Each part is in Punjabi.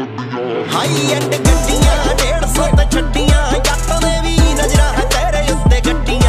ਡੁੱਬੀਆਂ ਹਾਈ ਐਂਡ ਗੱਡੀਆਂ 150 ਤੇ ਛੱਡੀਆਂ। ਜੱਟ ਦੇ ਵੀ ਨਜ਼ਰਾਂ ਤੇਰੇ ਉੱਤੇ ਗੱਡੀਆਂ।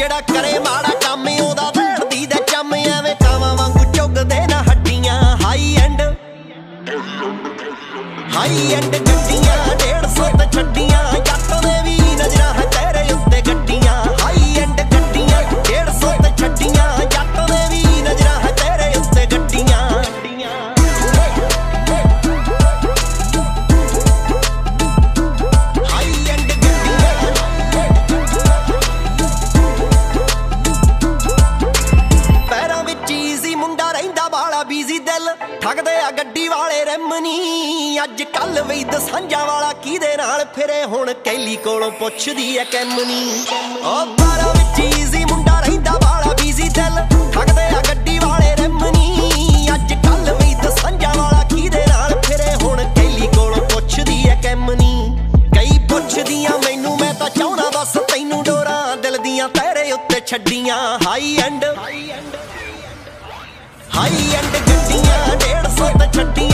ਜਿਹੜਾ ਕਰੇ ਮਾੜਾ ਕੰਮ ਉਹਦਾ ਦੇੜਦੀ ਦੇ ਚੰਮ ਐਵੇਂ ਕਾਵਾਂ ਵਾਂਗੂ ਚੁੱਗਦੇ ਨਾ ਹੱਡੀਆਂ। ਹਾਈ ਐਂਡ ਹਾਈ ਐਂਡ ਗੱਡੀਆਂ 150 ਤੇ ਛੱਡੀਆਂ ਆ ਰਮਨੀ, ਅੱਜ ਕੱਲ ਵੀ ਦਸਾਂਝਾ ਵਾਲਾ ਕਿਹਦੇ ਨਾਲ ਫਿਰੇ? ਹੁਣ ਕੈਲੀ ਕੋਲੋਂ ਪੁੱਛਦੀ ਐ ਕੈਮਨੀ। ਓ ਪੈਰਾਂ ਵਿੱਚ ਈਜ਼ੀ ਮੁੰਡਾ ਰਹਿੰਦਾ ਵਾਲਾ ਬੀਜ਼ੀ ਦਿਲ। ਠੱਗਦੇ ਆ ਗੱਡੀ ਵਾਲੇ ਰਮਨੀ, ਅੱਜ ਕੱਲ ਵੀ ਦਸਾਂਝਾ ਵਾਲਾ ਕਿਹਦੇ ਨਾਲ ਫਿਰੇ? ਹੁਣ ਕੈਲੀ ਕੋਲੋਂ ਪੁੱਛਦੀ ਐ ਕੈਮਨੀ। ਕਈ ਪੁੱਛਦੀਆਂ, ਮੈਨੂੰ ਮੈਂ ਤਾਂ ਚਾਹਣਾ ਬਸ ਤੈਨੂੰ ਡੋਰਾਂ ਦਿਲ ਦੀਆਂ ਤੇਰੇ ਉੱਤੇ ਛੱਡੀਆਂ। ਹਾਈ ਐਂਡ ਹਾਈ ਐਂਡ ਗੱਡੀਆਂ 150 ਤੇ ਛੱਡੀਆਂ।